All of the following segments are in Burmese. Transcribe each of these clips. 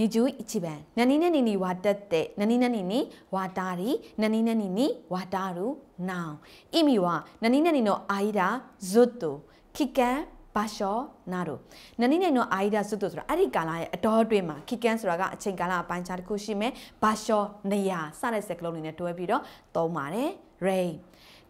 နေကျူအိချီဘန်နနီနဲ့နီနီဝါတက်တဲ့နနီနဲ့နီနီဝါတာရီနနီနဲ့နီနီဝါတာရူနောင်အီမီဝါနနီနဲ့နီနော်အာဟီဒါဇွတ်တူခိကန်ဘာရှောနာတို့နနီနိုင်တော့အာဟိဒဆွတ်တို့ဆိုတာအဲ့ဒီကာလရဲ့အတော်အတွင်းမှာခိကန်ဆိုတာကအချိန်ကာလအပိုင်းခြားတစ်ခုရှိမယ်ဘာရှောနေရာစတဲ့စကလုံးတွေနဲ့တွဲပြီးတော့သုံးပါတယ် rain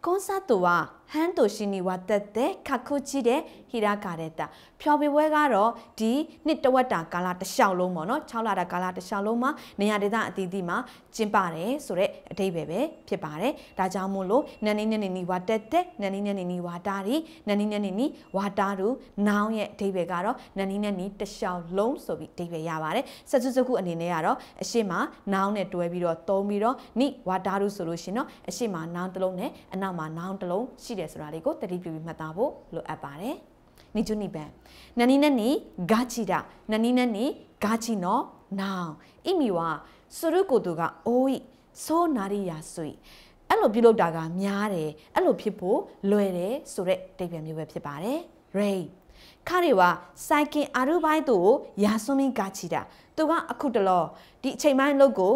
ကွန်ဆတ်တူက ဟန်တိုရှိနီဝတက်တဲ့ခခုချီတဲ့ဟီရာကာတဲ့တာဖျော်ပြပွဲကတော့ဒီနှစ်တဝက်တာကာလတစ်လျှောက်လုံးပေါ့နော်6လတာကာလတစ်လျှောက်လုံးမှာနေရာဒေသအသီးသီးမှာကျင်းပတယ်ဆိုတော့အတိတ်ပဲပဲဖြစ်ပါတယ်ဒါကြောင့်မို့လို့နန်နီနန်နီဝတက်တဲ့နန်နီနန်နီဝါတာရီနန်နီနန်နီဝါတာရူနောင်ရဲ့အတိတ်ပဲကတော့နန်နီနန်နီတစ်လျှောက်လုံးဆိုပြီးအတိတ်ပဲရပါတယ်ဆက်စုစခုအနေနဲ့ကတော့အရှိမနောင်နဲ့တွဲပြီးတော့သုံးပြီးတော့နိဝါတာရူဆိုလို့ရှင်တော့အရှိမနောင်တစ်လုံးနဲ့အနောက်မှာနောင်တစ်လုံးရှိတယ်ဆိုတာလေးကိုတတိပြုပြီးမှတ်သားဖို့လိုအပ်ပါတယ်။နိဂျုနိပန်နနီနနီဂါချီတာနနီနနီဂါချီနောနောင်ဣမီဝါစရုကိုတူကအိုးဤဆိုနာရီယာဆွေအဲ့လိုပြုလုပ်တာကများတယ်အဲ့လိုဖြစ်ဖို့လွယ်တယ်ဆိုတဲ့တိတ်ပြန်မျိုးပဲဖြစ်ပါတယ်။ Ray ခါရီဝါစိုက်ကင်အာရုဘိုင်းသူကိုယာဆွန်မင်းဂါချီတာသူကအခုတလောဒီအချိန်ပိုင်းလုပ်ကို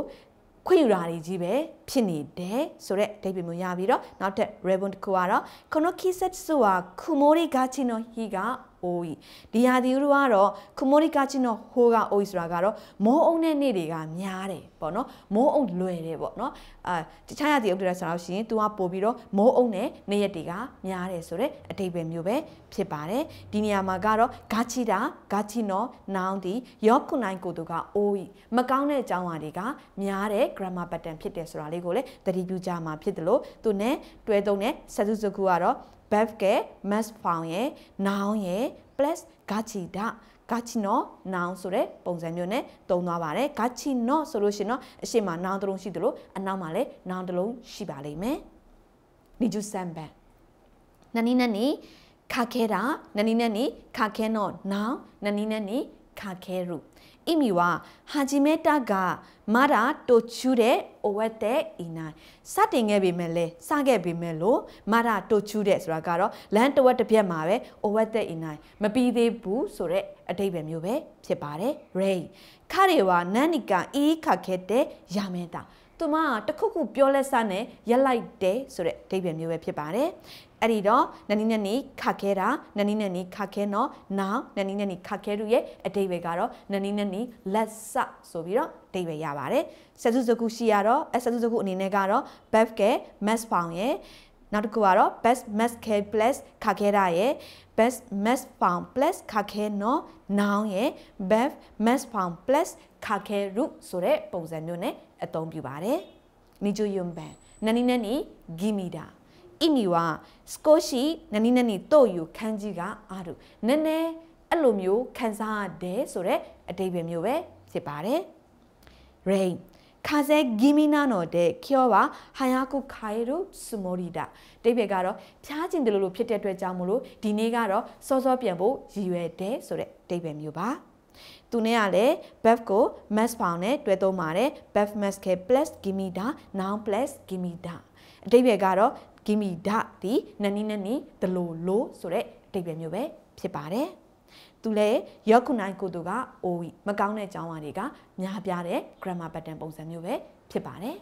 ခွင့်ယူတာတွေကြီးပဲဖြစ်နေတယ်ဆိုတော့ဒိဗစ်မျိုးရပြီးတော့နောက်ထပ် ribbon တစ်ခုကတော့ konokiset ဆိုတာ kumori gachi no hi ga အိုးကြီးဒီဟာဒီတို့ကတော့ခမိုရီကာချီနိုဟိုကအိုးကြီးဆိုတာကတော့မိုးအုံတဲ့နေ့တွေကများတယ်ပေါ့နော်မိုးအုံလွယ်တယ်ပေါ့နော်အာတခြားရသည်ဥပဒေဆိုတော့ရှင် तू ကပို့ပြီးတော့မိုးအုံတဲ့နေ့ရက်တွေကများတယ်ဆိုတော့အတိတ်ပဲမျိုးပဲဖြစ်ပါတယ်ဒီနေရာမှာကတော့ဂါချီတာဂါချီနိုနောင်ဒီယောခုနိုင်ကိုတို့ကအိုးကြီးမကောင်းတဲ့အကြောင်းအရာတွေကများတဲ့ grammar pattern ဖြစ်တယ်ဆိုတာလေးကိုလည်းသတိပြုကြမှာဖြစ်တယ်လို့သူနဲ့တွဲသုံးတဲ့ဆက်စုစခုကတော့ verb က mass found ရဲ့ noun ရဲ့ plus ဂါချီဒဂါချီနော် noun ဆိုတဲ့ပုံစံမျိုးနဲ့သုံးသွားပါတယ်ဂါချီနော်ဆိုလို့ရှိရင်တော့အရှိမ noun တစ်လုံးရှိသလိုအနောက်မှာလည်း noun တစ်လုံးရှိပါလိမ့်မယ်နိဂျူဆမ်ဘန်နနီနနီခါခဲတာနနီနနီခါခဲနော် noun နနီနနီခါခဲရု 意味は初めたがまだ途中で終わっていないစတင်ခဲ့ပြီမဲ့လဲစခဲ့ပြီမဲ့လို့まだ途中でဆိုတာကတော့လမ်းတစ်ဝက်တစ်ပြက်မှာပဲ 終わっていないမပြီးသေးဘူးဆိုတဲ့အတိတ်ပဲမျိုးပဲဖြစ်ပါတယ် ray ခရေဝနန်နီကာအီခခဲ့တဲ့ရမင်းတာသူမတခုခုပြောလက်စနဲ့ရက်လိုက်တယ်ဆိုတဲ့အဓိပ္ပာယ်မျိုးပဲဖြစ်ပါတယ် အဲ့ဒီတော့နနီနနီခခဲတာနနီနနီခခဲနော်နောင်နနီနနီခခဲရုရဲ့အဓိပ္ပာယ်ကတော့နနီနနီလက်စဆိုပြီးတော့အဓိပ္ပာယ်ရပါတယ်ဆက်စုစကုရှိရတော့အဆက်စုစကုအနေနဲ့ကတော့ bev က mass found ရဲ့နောက်တစ်ခုကတော့ best mass care plus ခခဲတာရဲ့ best mass found plus ခခဲနော် noun ရဲ့ bev mass found plus ခခဲရုဆိုတဲ့ပုံစံမျိုးနဲ့အသုံးပြုပါတယ်နီဂျူယွန်ဘန်နနီနနီ အီမီဝါစကိုရှိနနီနနီတို့ယူခန်းကြီးကအာတို့နည်းနည်းအဲ့လိုမျိုးခံစားရတယ်ဆိုတော့အတိတ်ပဲမျိုးပဲဖြစ်ပါတယ် rain ခါစဲဂီမီနာနော်တဲ့ခ ्यो ပါဟာယာကုခါရီရုစမောရီတာတိတ်ဘက်ကတော့ဖြားကျင်တယ်လို့ဖြစ်တဲ့အတွက်ကြောင့်မလို့ဒီနေ့ကတော့စောစောပြန်ဖို့ရည်ရွယ်တယ်ဆိုတဲ့တိတ်ဘက်မျိုးပါသူနဲ့ကလည်း buff ကို mass ပေါင်နဲ့တွဲသုံးပါတယ် buff mass က plus gimme တာ noun plus gimme တာအတိတ်ဘက်ကတော့ ဂီမီဒဒီနနီနနီဒလိုလိုဆိုတဲ့အတိတ်ပဲမျိုးပဲဖြစ်ပါတယ်သူလည်းယောက်ခုနိုင်ကိုတူကအိုဝီမကောင်းတဲ့အကြောင်းအရာတွေကများပြားတဲ့ grammar pattern ပုံစံမျိုးပဲဖြစ်ပါတယ်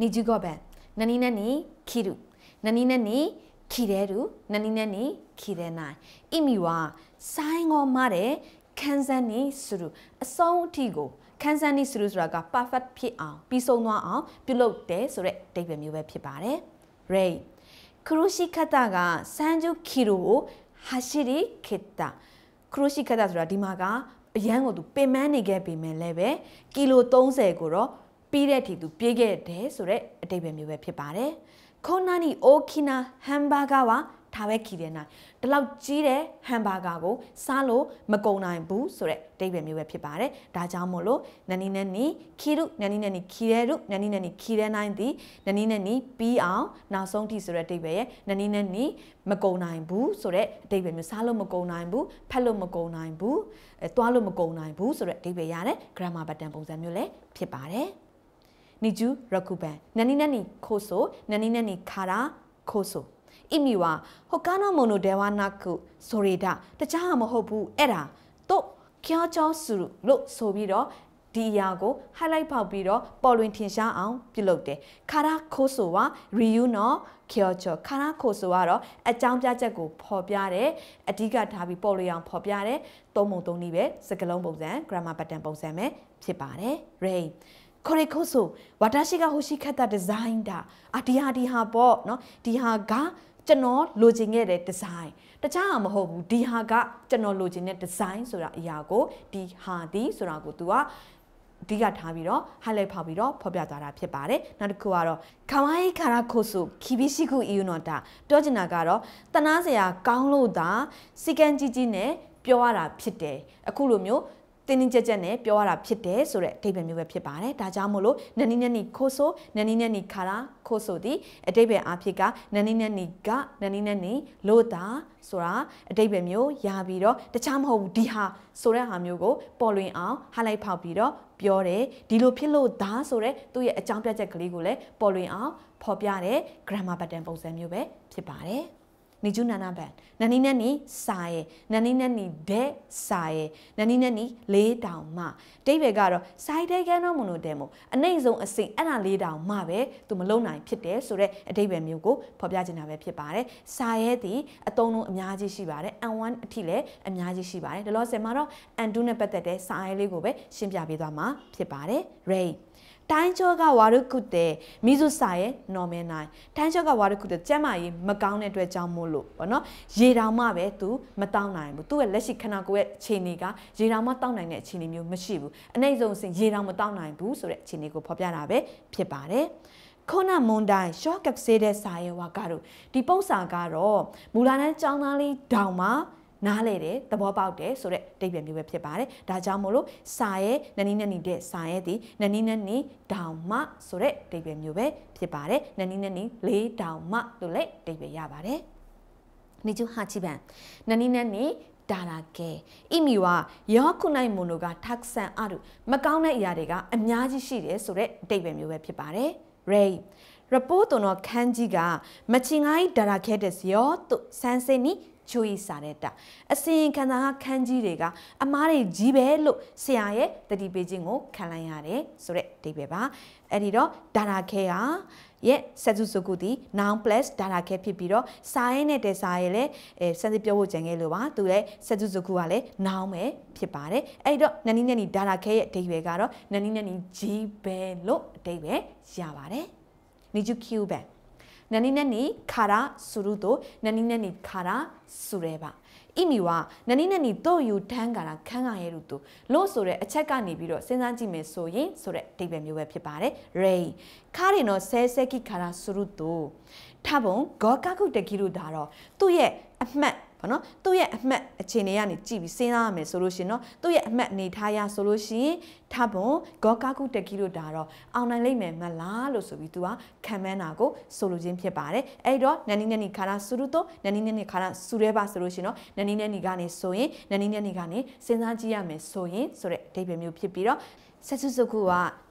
နီဂျူကောဘန်နနီနနီခီရုနနီနနီခီရဲရုနနီနနီခီရဲနိုင်အီမီဝါဆိုင်ငေါ်မတဲ့ခန်းစန်းနေစရုအဆုံးအထိကိုခန်းစန်းနေစရုဆိုတာက perfect ဖြစ်အောင်ပြီးဆုံးသွားအောင်ပြုလုပ်တယ်ဆိုတဲ့အတိတ်ပဲမျိုးပဲဖြစ်ပါတယ် ray 크로시 카타가 30km 고 하시리겠 다. 크로시 카타ဆိုတာဒီမှာကအရန်ကိုသူပင်ပန်းနေခဲ့ပေမဲ့လည်းပဲကီလို30ကိုတော့ပြီးတဲ့အထိသူပြေးခဲ့တယ်ဆိုတော့အတိတ်ပဲမျိုးပဲဖြစ်ပါတယ်။코나니 오키나 함바가와 ဒါပဲခီတယ်နိုင်ဒီလောက်ကြီးတဲ့ဟမ်ဘာဂါကိုစားလို့မကုန်နိုင်ဘူးဆိုတဲ့တိတ်ပဲမျိုးပဲဖြစ်ပါတယ်ဒါကြောင့်မို့လို့နနီနနီခီရုနနီနနီခီရဲရုနနီနနီခီရဲနိုင်သည်နနီနနီပြီးအောင်နောက်ဆုံးထိဆိုတဲ့တိတ်ပဲရဲ့နနီနနီမကုန်နိုင်ဘူးဆိုတဲ့အတိတ်ပဲမျိုးစားလို့မကုန်နိုင်ဘူးဖက်လို့မကုန်နိုင်ဘူးအဲတွားလို့မကုန်နိုင်ဘူးဆိုတဲ့အတိတ်ပဲရတဲ့ grammar pattern ပုံစံမျိုးလည်းဖြစ်ပါတယ်နီဂျူရခုပန်နနီနနီခိုဆိုနနီနနီခါရာခိုဆို အစ်မီဝါဟိုကာနာမိုနိုဒေဝနာကုဆိုရီတာတခြားမဟုတ်ဘူးအဲ့ဒါတို့ကျော်ကျော်စုလို့ဆိုပြီးတော့ဒီအရာကို highlight ဖောက်ပြီးတော့ပေါ်လွင်ထင်ရှားအောင်ပြုလုပ်တယ်ခါရာခိုးဆိုက reunion ကျော်ကျော်ခါရာခိုးဆိုကတော့အကြောင်းပြချက်ကိုဖော်ပြတယ်အဓိကထားပြီးပေါ်လွင်အောင်ဖော်ပြတယ်သုံးပုံသုံးနည်းပဲစကားလုံးပုံစံ grammar pattern ပုံစံပဲဖြစ်ပါတယ် rain これこそ私が欲しかったデザインだ。あ、ディハディハボ、の、ディハが ကျွန်တော်လိုချင်ခဲ့တဲ့ဒီဇိုင်းတခြားဟာမဟုတ်ဘူးဒီဟာကကျွန်တော်လိုချင်တဲ့ဒီဇိုင်းဆိုတာအရာကိုဒီဟာဒီဆိုတာကို तू ကအဓိကထားပြီးတော့ highlight ဖောက်ပြီးတော့ဖော်ပြသွားတာဖြစ်ပါတယ်နောက်တစ်ခုကတော့ခဝိုင်းခါရာခိုဆုခီဘီရှိခုအီယူနော်တာပြောချင်တာကတော့တနာစရာကောင်းလို့သာစီကန်ကြီးကြီးနဲ့ပြောရတာဖြစ်တယ်အခုလိုမျိုး တင်းတင်းကြပ်ကြပ်နဲ့ပြောရတာဖြစ်တယ်ဆိုတဲ့အဓိပ္ပာယ်မျိုးပဲဖြစ်ပါတယ်ဒါကြောင့်မို့လို့နနီနနီခိုဆိုနနီနနီခါရာခိုဆိုဒီအဓိပ္ပာယ်အဖြစ်ကနနီနနီကနနီနနီလို့တာဆိုတာအတိတ်ပဲမျိုးရပြီးတော့တခြားမဟုတ်ဘူးဒီဟာဆိုတဲ့ဟာမျိုးကိုပေါ်လွင်အောင် highlight ဖောက်ပြီးတော့ပြောတယ်ဒီလိုဖြစ်လို့ဒါဆိုတဲ့သူ့ရဲ့အကြောင်းပြချက်ကလေးကိုလည်းပေါ်လွင်အောင်ဖော်ပြတဲ့ grammar pattern ပုံစံမျိုးပဲဖြစ်ပါတယ် နီဂျူနာနာဘန်နနီနနီစာရဲ့နနီနနီဒဲစာရဲ့နနီနနီလေးတောင်မှတိဘယ်ကတော့စိုက်တဲ့ကန်တော့မလို့တဲ့မို့အနိုင်ဆုံးအစိမ်အဲ့ဒါလေးတောင်မှပဲသူမလုံနိုင်ဖြစ်တယ်ဆိုတော့အတိဘယ်မျိုးကိုဖော်ပြချင်တာပဲဖြစ်ပါတယ်စာရဲ့ဒီအတုံးလုံးအများကြီးရှိပါတယ် N1 အထိလည်းအများကြီးရှိပါတယ်ဒါလို့ဆယ်မှာတော့ N2 နဲ့ပတ်သက်တဲ့စာရဲ့လေးကိုပဲရှင်းပြပေးသွားမှာဖြစ်ပါတယ် Ray တိုင်းချောကဝါရုကုတဲ့မိစုစာရဲ့ normal 9တိုင်းချောကဝါရုကုတဲ့ကျမ်းမာရေးမကောင်းတဲ့အတွက်ကြောင့်မို့လို့ပေါ့နော်ရေတောင်မှပဲ तू မတောင်းနိုင်ဘူးသူ့ရဲ့လက်ရှိခန္ဓာကိုယ်ရဲ့အခြေအနေကရေတောင်မှတောင်းနိုင်တဲ့အခြေအနေမျိုးမရှိဘူးအနိုင်ဆုံးအစဉ်ရေတောင်မတောင်းနိုင်ဘူးဆိုတဲ့အခြေအနေကိုဖော်ပြတာပဲဖြစ်ပါတယ်ခုနမွန်တိုင်း short cap စေးတဲ့စာရဲဝါကတော့ဒီပုံစာကတော့မူလာတန်းចောင်းသားလေးတောင်မှာ နားလေတယ်သဘောပေါက်တယ်ဆိုတဲ့တိတ်ပြန်မျိုးပဲဖြစ်ပါတယ်ဒါကြောင့်မို့လို့စာရဲ့နနီနနီတဲ့စာရဲ့ဒီနနီနနီတောင်မဆိုတဲ့တိတ်ပြန်မျိုးပဲဖြစ်ပါတယ်နနီနနီလေးတောင်မလို့လည်းတိတ်ပြန်ရပါတယ်နေကျဟာချိပန်နနီနနီဒါရာကဲအီမီဝါယောခုနိုင်မွန်တို့ကတက်ဆန်အရုမကောင်းတဲ့အရာတွေကအများကြီးရှိတယ်ဆိုတဲ့အတိတ်ပဲမျိုးပဲဖြစ်ပါတယ် ray ရပိုးတော်ခန်းကြီးကမချင်ငိုင်းဒါရာခဲတဲ့စီယောတုဆန်းစင်းနီချိုးရီစာတဲ့တာအစင်ခံစားခန်းကြီးတွေကအမားတွေကြီးပဲလို့ဆရာရဲ့တတိပေးခြင်းကိုခံလိုက်ရတယ်ဆိုတဲ့အဓိပ္ပာယ်ပါအဲ့ဒီတော့ဒါရာခဲဟာရဲ့ဆက်စုစုကုတီ noun plus data ခဲဖြစ်ပြီးတော့စာရဲနဲ့တဲ့စာရဲလည်းအဲစမ်းစစ်ပြောဖို့ကြံခဲ့လို့ပါသူလည်းဆက်စုစုကုကလည်း noun ပဲဖြစ်ပါတယ်အဲ့တော့နနီနနီ data ခဲရဲ့အဓိပ္ပာယ်ကတော့နနီနနီကြီးပဲလို့အဓိပ္ပာယ်ရပါတယ် nijukiube nani nani kara suru to nani nani kara sureba အိမီဝနနီနနီတို့ယူတန်းကတာခန်းကရဲတူလို့ဆိုတဲ့အချက်ကနေပြီးတော့စဉ်းစားကြည့်မယ်ဆိုရင်ဆိုတဲ့အဓိပ္ပာယ်မျိုးပဲဖြစ်ပါတယ် ray ခါရင်တော့ဆဲဆဲကိခါရာဆရုတူ ထဘုံဂောကကုတကိရုဒါတော့သူ့ရဲ့အမှတ်ပေါ့နော်သူ့ရဲ့အမှတ်အခြေအနေကနေကြည့်ပြီးစဉ်းစားရမယ်ဆိုလို့ရှင်เนาะသူ့ရဲ့အမှတ်အနေထားရဆိုလို့ရှင်ထဘုံဂောကကုတကိရုဒါတော့အောင်နိုင်လိမ့်မယ်မလားလို့ဆိုပြီးသူကခံမန်းတာကိုဆိုလိုခြင်းဖြစ်ပါတယ်အဲ့တော့နနီနနီခါရဆူရုတော့နနီနနီခါရဆူရဲပါဆိုလို့ရှင်เนาะနနီနနီကနေဆိုရင်နနီနနီကနေစဉ်းစားကြည့်ရမယ်ဆိုရင်ဆိုတဲ့အဓိပ္ပာယ်မျိုးဖြစ်ပြီးတော့ဆက်စုစုက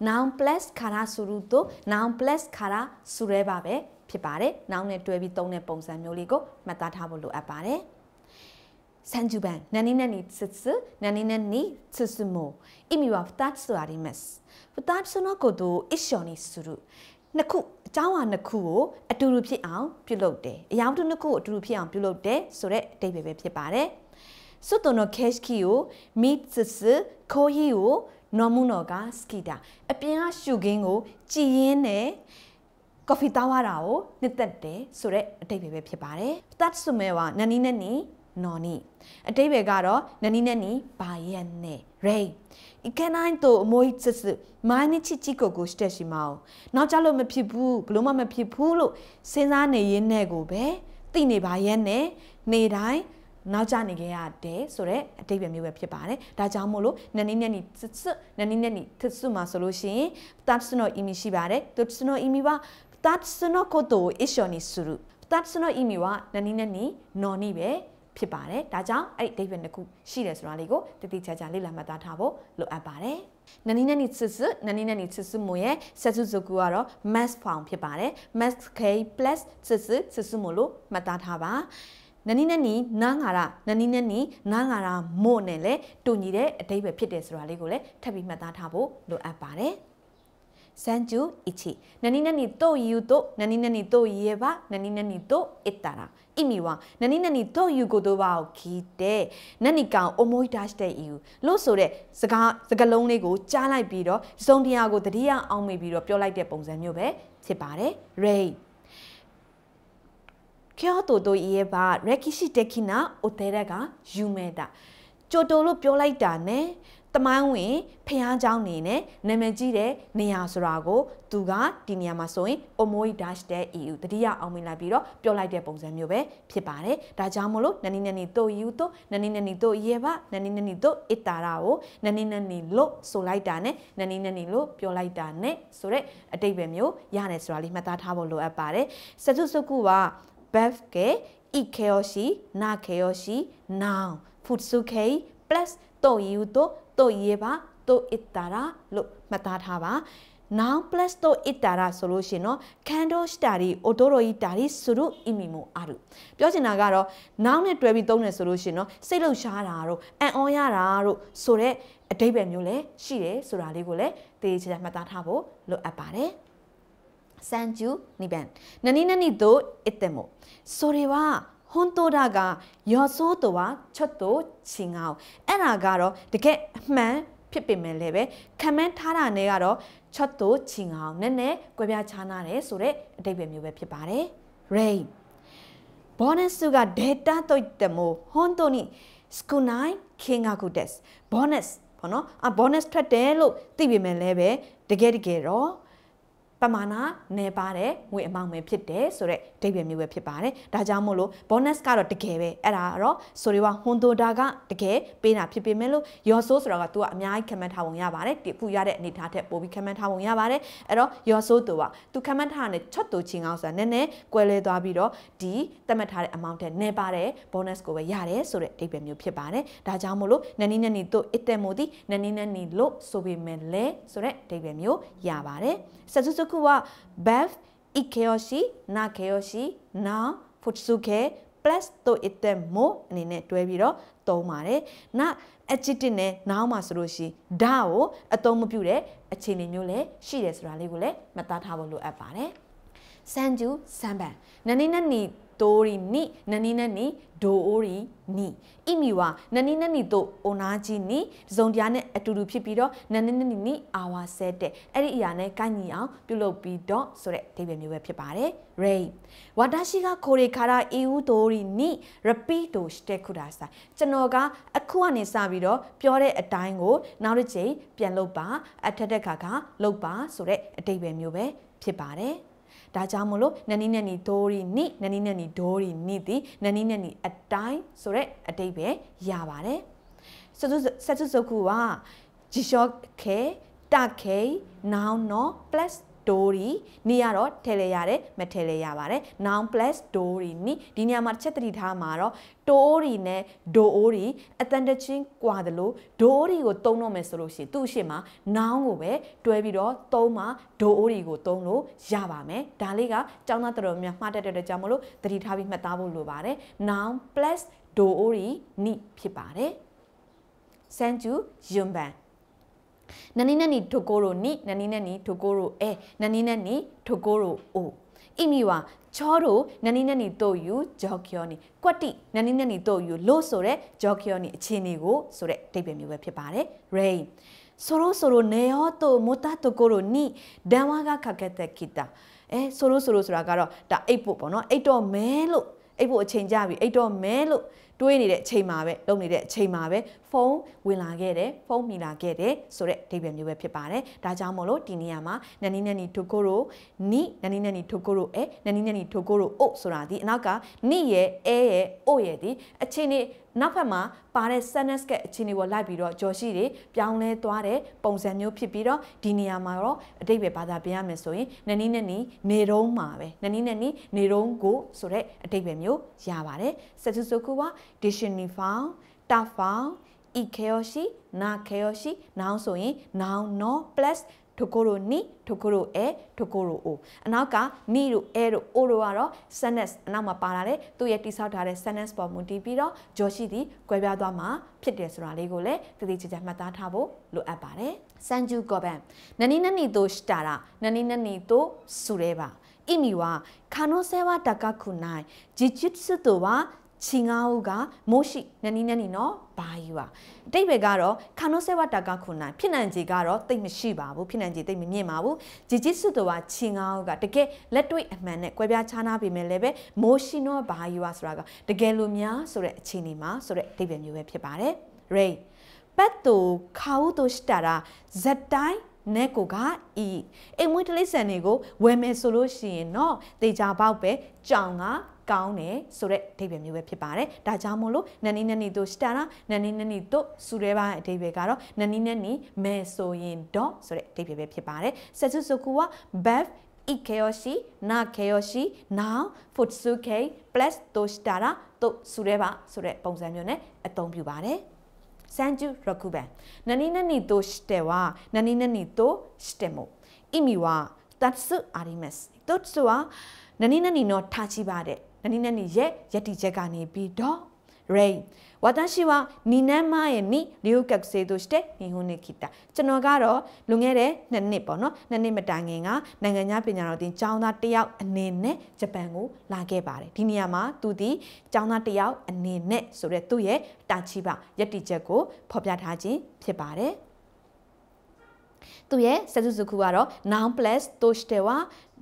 noun plus ခါရဆူရုတော့ noun plus ခါရဆူရဲပါပဲ ဖြစ်ပါတယ်။ noun နဲ့တွဲပြီးသုံးတဲ့ပုံစံမျိုးလေးကိုမှတ်သားထားဖို့လိုအပ်ပါတယ်။30番何々つつ何々進もう意味は2つあります2つのことを一緒にするနှစ်ခုအကြောင်းအရာနှစ်ခုကိုအတူတူဖြစ်အောင်ပြုလုပ်တယ်အရာတို့နှစ်ခုကိုအတူတူဖြစ်အောင်ပြုလုပ်တယ်ဆိုတဲ့အတိတ်ပဲဖြစ်ပါတယ်外の景色を見つつコーヒーを飲むのが好きだအပြင်ကရှုခင်းကိုကြည်ရင်းနဲ့ ကော်ဖီတောင်းရတာကိုနှစ်သက်တယ်ဆိုတဲ့အတိတ်ပဲဖြစ်ပါတယ်။ That ဆိုမဲ့ကနနီနဲ့နီနော်နီအတိတ်ပဲကတော့နနီနဲ့နီဘာရက်နဲ့ Ray Ikenai to amoi tsutsu mai ni chi chi ko ko shite shimao နောက်ကြလို့မဖြစ်ဘူးဘလို့မှမဖြစ်ဘူးလို့စဉ်းစားနေရင်းနဲ့ကိုပဲသိနေပါရဲ့နဲ့နေတိုင်းနောက်ကျနေခဲ့ရတယ်ဆိုတော့အတိတ်ပဲမျိုးပဲဖြစ်ပါတယ်။ဒါကြောင့်မို့လို့နနီနနီသစ်နနီနနီသစ်မှာဆိုလို့ရှိရင် tatsuno imi ရှိပါတယ်။ tatsuno imi ပါ tatsu no koto ကို isho ni suru tatsu no imi wa nani nani no ni ပဲဖြစ်ပါတယ်ဒါကြောင့်အဲ့ဒီအဓိပ္ပာယ်တစ်ခုရှိတယ်ဆိုတာလေးကိုတိတိကျကျလေ့လာမှတ်သားထားဖို့လိုအပ်ပါတယ်နနီနနီချစ်စနနီနနီချစ်စမွေဆက်စုစုကူကတော့ mass form ဖြစ်ပါတယ် mass k plus ချစ်စချစ်စမလို့မှတ်သားထားပါနနီနနီနားငါရနနီနနီနားငါရမို့နဲ့လေတူညီတဲ့အဓိပ္ပာယ်ဖြစ်တယ်ဆိုတာလေးကိုလည်းထပ်ပြီးမှတ်သားထားဖို့လိုအပ်ပါတယ် ဇန်ဂျူအီချီနနီနနီတိုယူတိုနနီနနီတိုယေဘာနနီနနီတိုအစ်တာရာအိမီဝါနနီနနီတိုယူကိုတိုဘာကိုခီတဲ့နနီကောင်အမွိဒတ်တဲ့အီယူလို့ဆိုတဲ့စကားစကလုံးလေးကိုကြားလိုက်ပြီးတော့စုံတရားကိုတတိယအောင်မိပြီးတော့ပြောလိုက်တဲ့ပုံစံမျိုးပဲဖြစ်ပါတယ် ray ကျော်တိုတိုယေဘာရက်ကိရှိတခိနာအိုတဲရကယူမဲတာကျိုတိုလို့ပြောလိုက်တာ ਨੇ တမိုင်းဝင်ဖျားเจ้าနေနဲ့နာမည်ကြီးတဲ့နေရာဆိုတာကိုသူကဒီနေရာမှာဆိုရင် omoi dash တဲ့ EU တတိယအောင်မြင်လိုက်ပြီးတော့ပြောလိုက်တဲ့ပုံစံမျိုးပဲဖြစ်ပါတယ်။ဒါကြောင့်မလို့နနီနနီတို့ယူတို့နနီနနီတို့ရေပါနနီနနီတို့အတာရာကိုနနီနနီလို့ဆိုလိုက်တာနဲ့နနီနနီလို့ပြောလိုက်တာနဲ့ဆိုတော့အတိတ်ပဲမျိုးရတယ်ဆိုတာလေးမှတ်သားထားဖို့လိုအပ်ပါတယ်။စတုစကုက bev က ikeoshi nakeoshi noun futsuke plus တော့ယူတို့ သို့ရေးပါသို့အစ်တာရာလို့မှတ်သားထားပါ now plus to itara ဆိုလို့ရှင်เนาะ kando stari odoro itari suru imimo aru ပြောချင်တာကတော့ now နဲ့တွဲပြီးသုံးတယ်ဆိုလို့ရှင်เนาะစိတ်လှုပ်ရှားတာတို့အံ့ဩရတာတို့ဆိုတော့အတိတ်ပဲမျိုးလည်းရှိတယ်ဆိုတာလေးကိုလည်းသေချာမှတ်သားထားဖို့လိုအပ်ပါတယ် sanju niban nani nani do itemo ဆိုတွေပါ ဟွန်းတိုတာကယော်ဆိုးတော်ဟာချွတ်တိုချင်းငောင်းအဲ့ဒါကတော့တကယ်အမှန်ဖြစ်ပေမဲ့လည်းပဲခံမန်းထားတာနဲ့ကတော့ချွတ်တိုချင်းငောင်းနည်းနည်းကွဲပြားခြားနာတယ်ဆိုတော့အတိတ်ပဲမျိုးပဲဖြစ်ပါတယ် rain bonus က data တော့တမို့ဟွန်းတိုနီစကူနိုင်ခင်ငါကုတက်စ် bonus ပေါ့နော်အ bonus ထွက်တယ်လို့သိပေမဲ့လည်းပဲတကယ်တကယ်တော့ ပမာဏနေပါတဲ့ငွေအမောင်ပဲဖြစ်တယ်ဆိုတော့ဒိဗယ်မျိုးပဲဖြစ်ပါတယ်ဒါကြောင့်မို့လို့ bonus ကတော့တကယ်ပဲအဲ့ဒါကတော့ဆိုရီဝါဟွန်တိုဒါကတကယ်ပေးတာဖြစ်ပေမဲ့လို့ယော်ဆိုးဆိုတာက तू ကအများကြီးခံမှန်းထားပုံရပါတယ်ဒီခုရတဲ့အနေထားထက်ပိုပြီးခံမှန်းထားပုံရပါတယ်အဲ့တော့ယော်ဆိုးတူက तू ခံမှန်းထားတဲ့ချွတ်တူချင်းအောင်ဆိုတာနည်းနည်းကွဲလဲသွားပြီးတော့ဒီသတ်မှတ်ထားတဲ့ amount တဲ့နေပါတဲ့ bonus ကိုပဲရတယ်ဆိုတဲ့ဒိဗယ်မျိုးဖြစ်ပါတယ်ဒါကြောင့်မို့လို့နနီနနီတို့အစ်တဲ့မို့ဒီနနီနနီလို့ဆိုပေမဲ့လဲဆိုတဲ့ဒိဗယ်မျိုးရပါတယ် Satsuzukuwa bath ikeyoshi nakeyoshi na futsuke plus တို့ item မို့အနေနဲ့တွဲပြီးတော့သုံးပါတယ်။နောက် adjective နဲ့ noun မှာဆိုလို့ရှိရင်ဒါကိုအသုံးမပြုတဲ့အခြေအနေမျိုးလည်းရှိတယ်ဆိုတာလေးကိုလည်းမှတ်သားထားဖို့လိုအပ်ပါတယ်။စံကျူစံပန်နနိနနီ tori ni nani nani do ori ni အိမီဝါနနီနနီတို့အိုနာဂျီနီဇုံတရားနဲ့အတူတူဖြစ်ပြီးတော့နနီနနီနီအာဝါဆဲတဲ့အဲ့ဒီအရာနဲ့ကိုင်းညီအောင်ပြုလုပ်ပြီးတော့ဆိုတဲ့အဓိပ္ပာယ်မျိုးပဲဖြစ်ပါတယ် ray ဝါတာရှိကခိုရီခါရာအီဦးတို့ရီနီ repeat တို့တဲ့ခုတာစာကျွန်တော်ကအခုကနေစပြီးတော့ပြောတဲ့အတိုင်းကိုနောက်တစ်ချိန်ပြန်လုပ်ပါအထက်တဲ့ခါကလုပ်ပါဆိုတဲ့အဓိပ္ပာယ်မျိုးပဲဖြစ်ပါတယ် ဒါကြောင့်မလို့နနီနနီဒိုရီနိနနီနနီဒိုရီနိတိနနီနနီအတိုင်းဆိုတဲ့အတိတ်ပဲရပါတယ်စတုစတုစကုကဂျီရှော့ခဲတခဲနောင်နော် plus story နီကတော့ထည့်လဲရတယ်မထည့်လဲရပါတယ် noun plus story နီဒီနေရာမှာတစ်ချက်သတိထားမှာတော့ story နဲ့ doori အတန်တချင်းကွာတယ်လို့ doori ကိုသုံးတော့မယ်ဆိုလို့ရှိရင်သူ့အရှိမှာ noun ကိုပဲတွဲပြီးတော့သုံးမှာ doori ကိုသုံးလို့ရပါမယ်ဒါလေးကကျောင်းသားတော်များမှားတတ်တဲ့ကြောင့်မလို့သတိထားပြီးမှတ်သားဖို့လိုပါတယ် noun plus doori နီဖြစ်ပါတယ်စန်ကျူယွန်ဘန် နနီနနီဒိုကိုရိုနိနနီနနီဒိုကိုရိုအဲနနီနနီဒိုကိုရိုအိုအိမိဝါချောတို့နနီနနီတို့ယူဂျော်ကီယောနီကွက်တိနနီနနီတို့ယူလို့ဆိုတဲ့ဂျော်ကီယောနီအခြေအနေကိုဆိုတဲ့အဓိပ္ပာယ်မျိုးပဲဖြစ်ပါတယ် rain ဆိုရိုဆိုရိုနေယောတိုမတတိုကိုရိုနီဒန်ဝါကခကက်တက်ခိတာအဲဆိုရိုဆိုရိုဆိုတာကတော့ဒါအိတ်ဖို့ပေါ့နော်အိတ်တော့မဲလို့အိတ်ဖို့အချိန်ကြပြီအိတ်တော့မဲလို့ တွေးနေတဲ့အချိန်မှာပဲလုပ်နေတဲ့အချိန်မှာပဲဖုန်းဝင်လာခဲ့တယ်ဖုန်းမိလာခဲ့တယ်ဆိုတဲ့အဓိပ္ပာယ်မျိုးပဲဖြစ်ပါတယ်ဒါကြောင့်မို့လို့ဒီနေရာမှာနနီနနီထိုကိုရိုနိနနီနနီထိုကိုရိုအဲနနီနနီထိုကိုရိုအိုဆိုတာဒီအနောက်ကနိရဲ့အဲရဲ့အိုရဲ့ဒီအချိန်နေနောက်ဖက်မှာပါတဲ့ sentence ကအခြေအနေပေါ်လိုက်ပြီးတော့ကြော်ရှိတွေပြောင်းလဲသွားတဲ့ပုံစံမျိုးဖြစ်ပြီးတော့ဒီနေရာမှာတော့အတိတ်ပဲဘာသာပြန်ရမယ်ဆိုရင်နနီနနီနေတုံးမှာပဲနနီနနီနေတုံးကိုဆိုတဲ့အတိတ်ပဲမျိုးရပါတယ်စတုစုခုက dictionary တာဖောင် i ခဲယောရှိနာခဲယောရှိနောင်ဆိုရင် noun no plus ဒိုကိုရိုနီဒိုကိုရိုအဲဒိုကိုရိုအိုအနောက်ကနီတို့အဲတို့အိုတို့ကတော့ sentence အနောက်မှာပါလာတဲ့သူရဲ့တိဆောက်ထားတဲ့ sentence ပေါ်မူတည်ပြီးတော့ဂျော်ရှိသည်ကွဲပြားသွားမှာဖြစ်တယ်ဆိုတာလေးကိုလည်းတည်တည်ကြကြမှတ်သားထားဖို့လိုအပ်ပါတယ်စန်ဂျူကောဘန်နနီနနီတို့စတာရာနနီနနီတို့ဆူရဲပါ이미와 가노세와 다가쿠나이 지짓스도와 ချီငါဟုကမိုးရှိနနီနနီနော်ဘာယူပါအတိတ်ပဲကတော့ခါနိုဆေဝတာကခုနိုင်ဖြစ်နိုင်ကြီးကတော့တိတ်မရှိပါဘူးဖြစ်နိုင်ကြီးတိတ်မမြင့်ပါဘူးဂျီဂျီစုတော်ကချီငါဟုကတကယ်လက်တွေ့အမှန်နဲ့ကွဲပြားခြားနားပေမဲ့လည်းပဲမိုးရှိနော်ဘာယူပါဆိုတာကတကယ်လို့များဆိုတဲ့အခြေအနေမှာဆိုတဲ့အတိတ်ပဲမျိုးပဲဖြစ်ပါတယ် ray ပတ်တူခါဟုတို့စတာရာဇက်တိုင်းနဲ့ကိုကဤအိမ်မွေးတလိဆန်တွေကိုဝယ်မယ်ဆိုလို့ရှိရင်တော့တေချာပေါက်ပဲကြောင်က ကောင်းတယ်ဆိုတဲ့အဓိပ္ပာယ်မျိုးပဲဖြစ်ပါတယ်။ဒါကြောင့်မို့လို့နန်နီနန်နီတို့စတာနာနန်နီနန်နီတို့စုရဲပိုင်းအဓိပ္ပာယ်ကတော့နန်နီနန်နီမဲဆိုရင်တော့ဆိုတဲ့အဓိပ္ပာယ်ပဲဖြစ်ပါတယ်။ဆက်စုစုကူက bev ikeyoshi na keyoshi now futsuke plus toshitara တို့စုရဲပါဆိုတဲ့ပုံစံမျိုးနဲ့အသုံးပြုပါတယ်။စန်ကျူရခုပန်နနီနနီတိုစတေဝါနနီနနီတိုစတေမိုအီမီဝါတတ်ဆူအာရီမက်စ်တုတ်ဆူဝါနနီနနီနော်ထားချိပါတဲ့ နနီနနီရဲ့ယက်တီချက်ကနေပြီးတော့ Ray 私は2年前に留学生として日本に来たကျွန်တော်ကတော့လွန်ခဲ့တဲ့နှစ်နှစ်ပေါ့နော်နှစ်နှစ်မတိုင်ခင်ကနိုင်ငံခြားပညာတော်တင်ကျောင်းသားတစ်ယောက်အနေနဲ့ဂျပန်ကိုလာခဲ့ပါတယ်ဒီနေရာမှာသူဒီကျောင်းသားတစ်ယောက်အနေနဲ့ဆိုတဲ့သူ့ရဲ့တာချီပါယက်တီချက်ကိုဖော်ပြထားခြင်းဖြစ်ပါတယ်သူရဲ့စက်စုစုခုကတော့ noun plus としては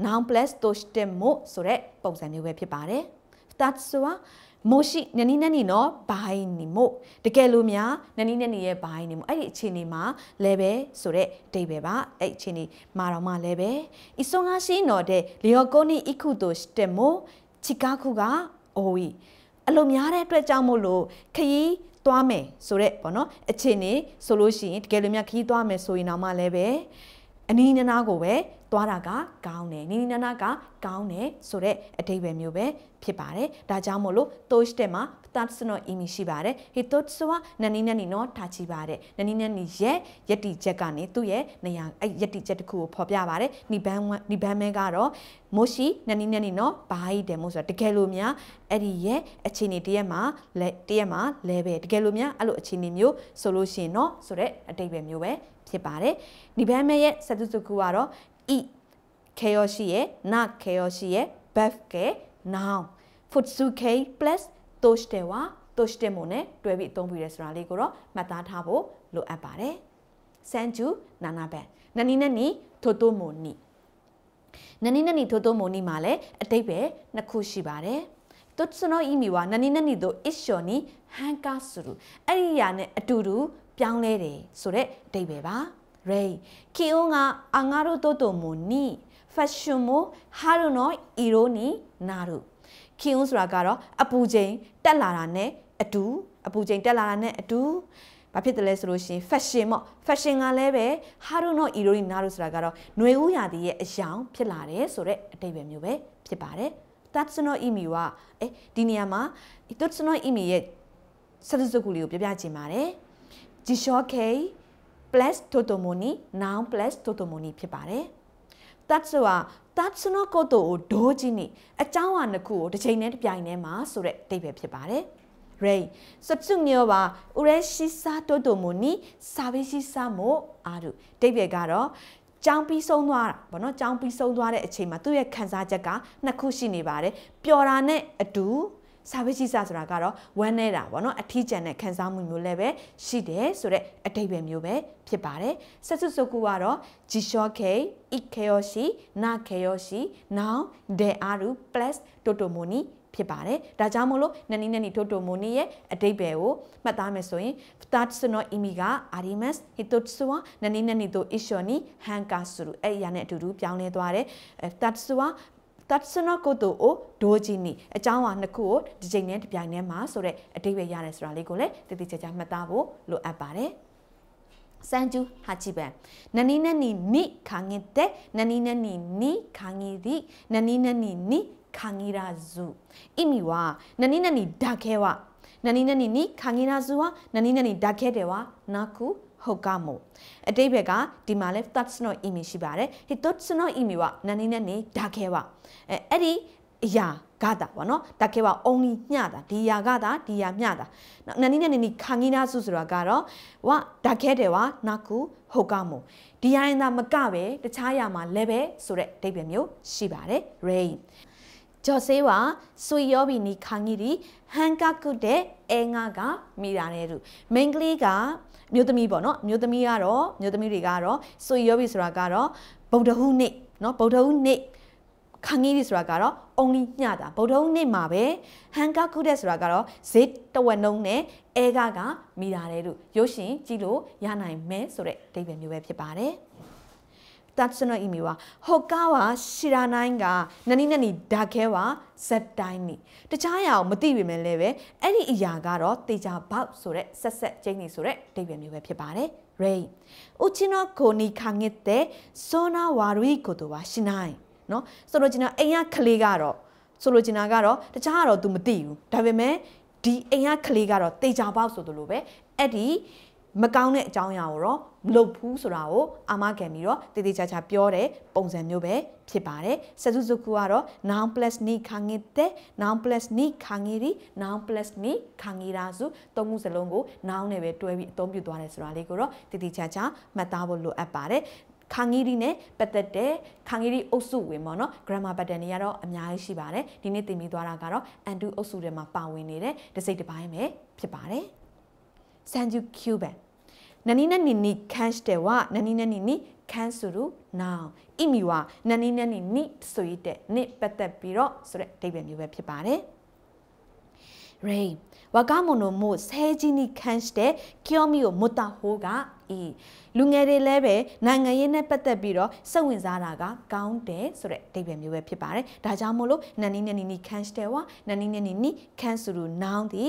noun plus to stemmo ဆိုတဲ့ပုံစံမျိုးပဲဖြစ်ပါတယ် that's why မို့ရှိနနီနနီနော်ဘိုင်းနီမို့တကယ်လို့များနနီနနီရဲ့ဘိုင်းနီမို့အဲ့ဒီအခြေအနေမှာလဲပဲဆိုတဲ့ဒိဗယ်ပါအဲ့အခြေအနေမှာတော့မှလဲပဲအစွန်ငါရှိနော်တဲ့လျော်ကိုနီအခုတိုစတက်မို့ချီကာခုကအိုဝီအလိုများတဲ့အတွက်ကြောင့်မို့လို့ခရီးသွားမယ်ဆိုတဲ့ပေါ့နော်အခြေအနေဆိုလို့ရှိရင်တကယ်လို့များခရီးသွားမယ်ဆိုရင်တော့မှလဲပဲအနီးနားကိုပဲ သွားတာကကောင်းတယ်နီနီနာနာကကောင်းတယ်ဆိုတော့အဓိပ္ပာယ်မျိုးပဲဖြစ်ပါတယ်ဒါကြောင့်မို့လို့ touch တဲ့မှာ touch နော် imi ရှိပါတယ် he touch ဆိုတာနနီနနီနော်ထားချပါတယ်နနီနနီရဲ့ယက်တိချက်ကနေသူ့ရဲ့နေရာအဲ့ယက်တိချက်တစ်ခုကိုဖော်ပြပါတယ်နီဘန်းနီဘန်းမဲကတော့မို့ရှိနနီနနီနော်ဘာဟိတယ်မို့ဆိုတော့တကယ်လို့များအဲ့ဒီရဲ့အခြေအနေတရက်မှာတရက်မှာ level တကယ်လို့များအဲ့လိုအခြေအနေမျိုးဆိုလို့ရှိရင်နော်ဆိုတော့အတိပ္ပယ်မျိုးပဲဖြစ်ပါတယ်။နိဗ္ဗာန်ရဲ့စတုစုခုကတော့ い形容詞へな形容詞へ verb け noun 複数形 plus としてはとしてもねတွဲပြီးအသုံးပြုရဲဆိုတာလေးကိုတော့မှတ်သားထားဖို့လိုအပ်ပါတယ်စန်ဂျူနာနာဘန်နနီနနီထိုတိုမိုနီနနီနနီထိုတိုမိုနီမှာလည်းအတိတ်ပဲနှစ်ခုရှိပါတယ်とその意味は何々と一緒に変化するအဲ့ဒီຢာနဲ့အတူတူပြောင်းလဲတယ်ဆိုတဲ့အတိတ်ပဲပါ rei kiu ga agaru toto mo ni fashion mo haru no iro ni naru kiu ဆိုတာကတော့အပူချိန်တက်လာတာနဲ့အတူအပူချိန်တက်လာတာနဲ့အတူဘာဖြစ်တယ်လဲဆိုလို့ရှိရင် fashion ပေါ့ fashion ကလည်းပဲ haru no iro ni naru ဆိုတာကတော့ຫນွေဥရာသီရဲ့အယောင်ဖြစ်လာတယ်ဆိုတဲ့အတိတ်ပဲမျိုးပဲဖြစ်ပါတယ်တတ်စနောအီမီကအဲဒီနေရာမှာတတ်စနောအီမီရဲ့စသစကူလေးကိုပြပြချင်ပါတယ်ဂျီရှော့ကေ plus totomoni noun plus totomoni ဖြစ်ပါတယ် tatsu ဟာ tatsu no koto ကိုဒိုးကြီးနေအကြောင်းအရာနှစ်ခုကိုတစ်ချိန်တည်းတစ်ပြိုင်တည်းမှာဆိုတဲ့အဓိပ္ပာယ်ဖြစ်ပါတယ် ray satsumyo ba ureshi sa totomoni sabeshi sa mo aru အဓိပ္ပာယ်ကတော့ကြောင်းပြီးဆုံးသွားတာဗောနော်ကြောင်းပြီးဆုံးသွားတဲ့အချိန်မှာသူ့ရဲ့ခံစားချက်ကနှစ်ခုရှိနေပါတယ်ပျော်တာနဲ့အတူ စာပေကြီးစာဆိုတာကတော့ဝမ်းနေတာပေါ့နော်အထီးကျန်တဲ့ခံစားမှုမျိုးလည်းပဲရှိတယ်ဆိုတော့အတိတ်ပဲမျိုးပဲဖြစ်ပါတယ်ဆက်စုစုကူကတော့ jishoke ikeyoshi nakeyoshi now there are plus totomoni ဖြစ်ပါတယ်။ဒါကြောင့်မို့လို့နနီနနီထိုတိုမိုနီရဲ့အတိတ်ပဲကိုမှတ်သားမယ်ဆိုရင် Tatsuno Imiga Arimas Hitotsuwa နနီနနီတို့ Ishoni Hankasuru အဲ့အရာနဲ့အတူတူပြောင်းလဲသွားတယ်။ Tatsuwa သတ်စနကုတုအိုဒိုဂျီနီအကြောင်းဟာနှစ်ခုကိုဒီချိန်နဲ့တစ်ပြိုင်တည်းမှာဆိုတဲ့အတိတ်ပဲရတယ်ဆိုတာလေးကိုလည်းတည်တည်ကြကြမှတ်သားဖို့လိုအပ်ပါတယ်စန်ဂျူဟာချီဘန်နနီနနီနိခါငင်တဲ့နနီနနီနိခါငီဒီနနီနနီနိခါငီရာဇူအီမီဝါနနီနနီဒါခဲဝနနီနနီနိခါငီရာဇူဝနနီနနီဒါခဲတယ်ဝနာကူ ဟုတ်ကမို့အတိတ်ဘက်ကဒီမှာလဲ thoughts no imi ရှိပါတယ်ဒီ thoughts no imi ကနန်းနေနဲ့နေဒါခဲပါအဲအဲ့ဒီအရာကတာဗောနော်ဒါကေပါ only ညတာဒီယာကတာဒီယာညတာနော်နန်နီနဲ့နီခါငိနာစုဆိုတာကတော့ဝဒါခဲတယ်ဝနာကူဟုတ်ကမို့ဒီယာရင်သာမကပဲတခြားယာမှာလဲပဲဆိုတဲ့အဓိပ္ပာယ်မျိုးရှိပါတယ် rain ဂျော်ဆေးဝါဆွေယောဘီနီခါငိဒီဟန်ကကုတဲ့အငါကမိတာနဲ့တူမင်္ဂလီက မြို့သမီးပေါ့နော်မြို့သမီးကတော့မြို့သမီးတွေကတော့ဆွေရောဘီဆိုတာကတော့ဗုဒ္ဓဟူးနေ့နော်ဗုဒ္ဓဟူးနေ့ခန်းကြီးဆိုတာကတော့ only ညတာဗုဒ္ဓဟူးနေ့မှာပဲဟန်ကကုတဲ့ဆိုတာကတော့ဈေးတဝက်နှုံးနဲ့အဲကကမိတာတဲ့သူရုပ်ရှင်ကြည့်လို့ရနိုင်မယ်ဆိုတဲ့အဓိပ္ပာယ်မျိုးပဲဖြစ်ပါတယ် that's not imi wa hokka wa shiranain ga nani nani da khe wa zat dai ni တခြားအရာကိုမသိပေမဲ့လည်းပဲအဲ့ဒီအရာကတော့တေချာဘောက်ဆိုတဲ့ဆက်ဆက်ကျိန်းနေဆိုတဲ့အဓိပ္ပာယ်မျိုးပဲဖြစ်ပါတယ် ray uchino koni kangete sona warui koto wa shinai เนาะဆိုလိုချင်တာအိမ်ကကလေးကတော့ဆိုလိုချင်တာကတော့တခြားကတော့ तू မသိဘူးဒါပေမဲ့ဒီအိမ်ကကလေးကတော့တေချာဘောက်ဆိုသလိုပဲအဲ့ဒီ မကောင်းတဲ့အကြောင်းအရာကိုတော့မလုပ်ဘူးဆိုတာကိုအာမခံပြီးတော့တည်တည်ချာချာပြောတဲ့ပုံစံမျိုးပဲဖြစ်ပါတယ်စစုစုခုကတော့ noun plus ni ခန်းငစ်တဲ့ noun plus ni ခန်းငီရီ noun plus ni ခန်းငီရာစုသုံးခုစလုံးကို noun နဲ့ပဲတွဲပြီးအသုံးပြုသွားတယ်ဆိုတာလေးကိုတော့တည်တည်ချာချာမှတ်သားဖို့လိုအပ်ပါတယ်ခန်းကြီးရီနဲ့ပတ်သက်တဲ့ခန်းကြီးရီအုပ်စုဝင်ပေါ့နော် grammar pattern တွေကတော့အများကြီးရှိပါတယ်ဒီနေ့သင်ပြီးသွားတာကတော့ undo အုပ်စုထဲမှာပါဝင်နေတဲ့တစ်စိတ်တစ်ပိုင်းပဲဖြစ်ပါတယ် sanju cuban nanina nini kansh dewa nanina nini kansuru now အမီဝ nanina nini ဆိုရတဲ့နစ်ပတ်သက်ပြီးတော့ဆိုတဲ့အဓိပ္ပာယ်မျိုးပဲဖြစ်ပါတယ် Ray wagamono mo seiji ni kansh de kiyomi o mutaho ga ၏လူငယ်တွေလည်းပဲနိုင်ငံရေးနဲ့ပတ်သက်ပြီးတော့စိတ်ဝင်စားတာကကောင်းတယ်ဆိုတဲ့အဓိပ္ပာယ်မျိုးပဲဖြစ်ပါတယ်ဒါကြောင့်မို့လို့နန်နီနန်နီနီခန်းစတဲဝါနန်နီနန်နီနီခန်းဆူရူနောင်းဒီ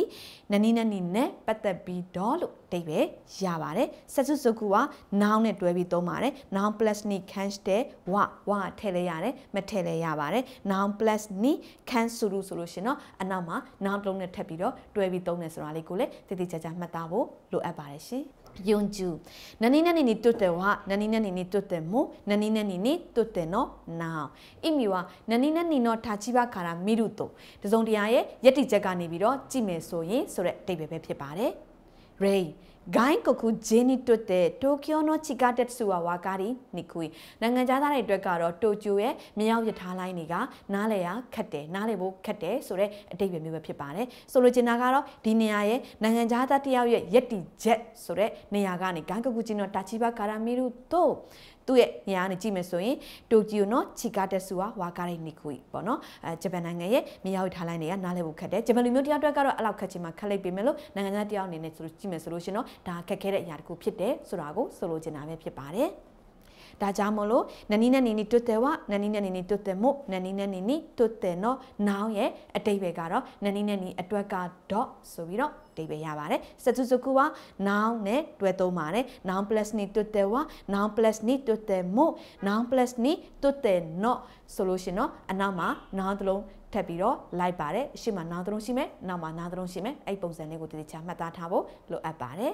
နန်နီနန်နီနဲ့ပတ်သက်ပြီးတော့လို့အဓိပ္ပာယ်ရပါတယ်ဆက်စုစကူကနောင်းနဲ့တွဲပြီးသုံးပါတယ် noun plus ni can ste wa wa ထည့်လဲရတယ်မထည့်လဲရပါတယ် noun plus ni can suru ဆိုလို့ရှင်เนาะအနောက်မှာ noun တုံးနဲ့ထပ်ပြီးတော့တွဲပြီးသုံးတယ်ဆိုတာလေးကိုလည်းတည်တည်ကြကြမှတ်သားဖို့လိုအပ်ပါတယ်ရှင် ယုံကြည်နနီနနီနီတွတ်တယ်ဝနနီနနီနီတွတ်တယ်မိုနနီနနီနီတွတ်တယ်နော်နောင်အီမီဝနနီနနီနော်ထာချိဘခါရာမီရုတိုတစုံတရာရဲ့ယက်တိချက်ကနေပြီးတော့ကြည့်မယ်ဆိုရင်ဆိုတဲ့အတိတ်ပဲဖြစ်ပါတယ် Ray ဂိုင်းကိုကူဂျင်းနီတွတ်တဲ့တိုကျိုနိုချီကာတက်ဆူဝါဝါကာရီနီကွီနိုင်ငံခြားသားတွေအတွက်ကတော့တိုကျိုရဲ့မြောက်ရထားလိုင်းတွေကနားလေရခတ်တယ်နားလေဖို့ခတ်တယ်ဆိုတဲ့အတိတ်ပဲမျိုးပဲဖြစ်ပါတယ်ဆိုလိုချင်တာကတော့ဒီနေရာရဲ့နိုင်ငံခြားသားတယောက်ရဲ့ယက်တီချက်ဆိုတဲ့နေရာကနေဂိုင်းကိုကူဂျင်းနိုတာချီဘာကာရာမီရူတို သူ့ရဲ့နေရာကနေကြည့်မယ်ဆိုရင်တိုကျိုနော်ချီကာတက်ဆူဝါဝါကာရီနီကွီပေါ့နော်အဲဂျပန်နိုင်ငံရဲ့မြောက်ရထားလိုင်းတွေကနားလေဖို့ခတ်တယ်ဂျပန်လူမျိုးတယောက်အတွက်ကတော့အဲ့လောက်ခတ်ချင်မှခက်လိုက်ပေမဲ့လို့နိုင်ငံခြားတယောက်အနေနဲ့ဆိုလို့ကြည့်မယ်ဆိုလို့ရှင်တော့ဒါခက်ခဲတဲ့အရာတစ်ခုဖြစ်တယ်ဆိုတာကိုဆိုလိုချင်တာပဲဖြစ်ပါတယ် ဒါကြောင့်မလို့နနီနဲ့နီနီတွတ်တယ်ဝနနီနဲ့နီနီတွတ်တယ်မို့နနီနဲ့နီနီတွတ်တယ်နော်နောင်ရဲ့အတိတ်ပဲကတော့နနီနဲ့နီအတွက်ကတော့ဆိုပြီးတော့အတိတ်ပဲရပါတယ်စတုစကူကနောင်နဲ့တွဲသုံးပါတယ် noun plus နီတွတ်တယ်ဝ noun plus နီတွတ်တယ်မို့ noun plus နီတွတ်တယ်နော်ဆိုလို့ရှင်နော်အနောက်မှာ noun တစ်လုံးထပ်ပြီးတော့လိုက်ပါတယ်အရှိမနားသလုံးရှိမယ်နောက်မှာနားသလုံးရှိမယ်အဲ့ပုံစံလေးကိုတည်တည်ချမှတ်သားထားဖို့လိုအပ်ပါတယ်